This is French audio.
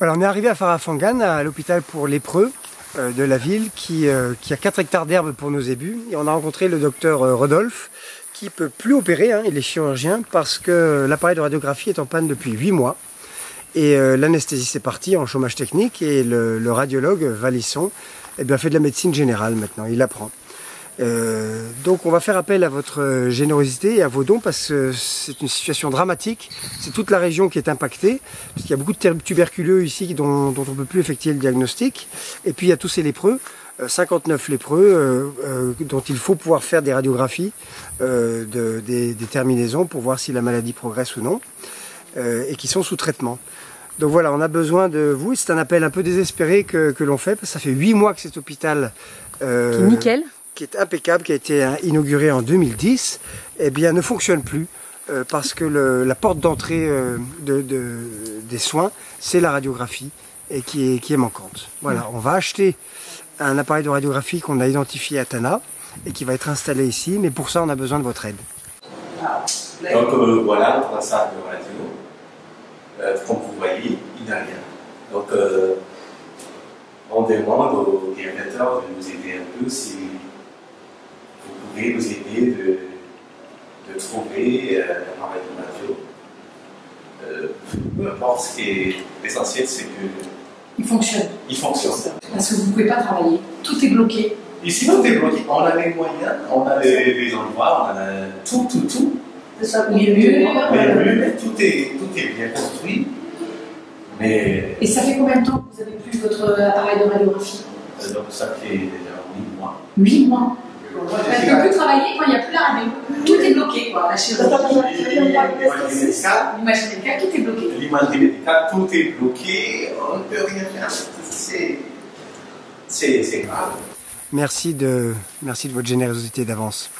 On est arrivé à Farafangan, à l'hôpital pour lépreux euh, de la ville, qui, euh, a 4 hectares d'herbe pour nos ébus. Et on a rencontré le docteur euh, Rodolphe, qui peut plus opérer, hein, il est chirurgien, parce que l'appareil de radiographie est en panne depuis 8 mois. Et l'anesthésiste est parti en chômage technique et le, le radiologue Valisson eh bien, fait de la médecine générale maintenant, il apprend. Euh, donc on va faire appel à votre générosité et à vos dons parce que c'est une situation dramatique. C'est toute la région qui est impactée, parce qu'il y a beaucoup de tuberculeux ici dont, on ne peut plus effectuer le diagnostic. Et puis il y a tous ces lépreux, 59 euh, lépreux euh, dont il faut pouvoir faire des radiographies, de, des, terminaisons pour voir si la maladie progresse ou non, et qui sont sous traitement. Donc voilà, on a besoin de vous. C'est un appel un peu désespéré que, que l'on fait, parce que ça fait huit mois que cet hôpital... nickel qui est impeccable, qui a été hein, inauguré en 2010, eh bien, ne fonctionne plus euh, parce que la porte d'entrée euh, de, des soins, c'est la radiographie et qui est, manquante. Voilà, on va acheter un appareil de radiographie qu'on a identifié à Tana et qui va être installé ici, mais pour ça, on a besoin de votre aide. Donc euh, voilà, notre salle de radio. comme vous voyez, il n'y a rien. Donc on demande aux directeurs de nous aider un peu si vous aider de, de trouver euh, un travail de radio. Euh, peu importe, ce qui est essentiel, c'est que. Il fonctionne. Il fonctionne. Parce que vous ne pouvez pas travailler. Tout est bloqué. Ici, tout est bloqué. On a les moyens, on a les, endroits, on a tout, tout, tout. Les murs, les tout est, tout est bien construit. Mais... Et ça fait combien de temps que vous avez plus votre appareil de radiographie? euh, Donc ça fait déjà 8 mois. 8 mois on ne peut plus travailler quand il n'y a plus la radio. Tout est bloqué, quoi. La chirurgie, l'image médicale, tout est bloqué. L'image médicale, tout est bloqué. On ne peut rien faire. C'est grave. Merci de, merci de votre générosité d'avance.